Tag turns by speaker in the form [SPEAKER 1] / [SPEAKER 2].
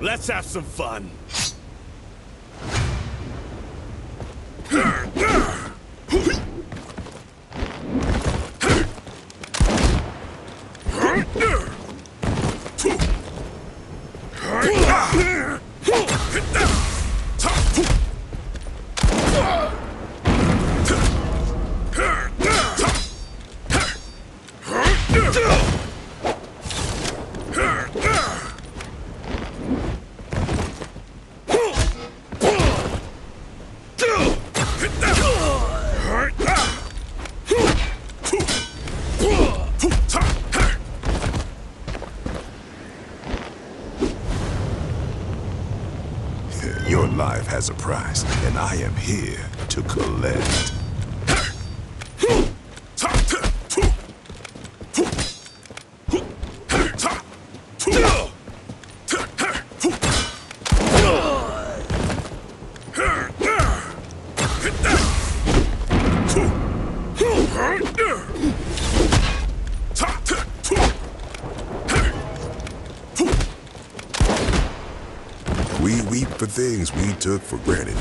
[SPEAKER 1] Let's have some fun.
[SPEAKER 2] Your life has a price, and I am here to collect. We weep for things we took for granted.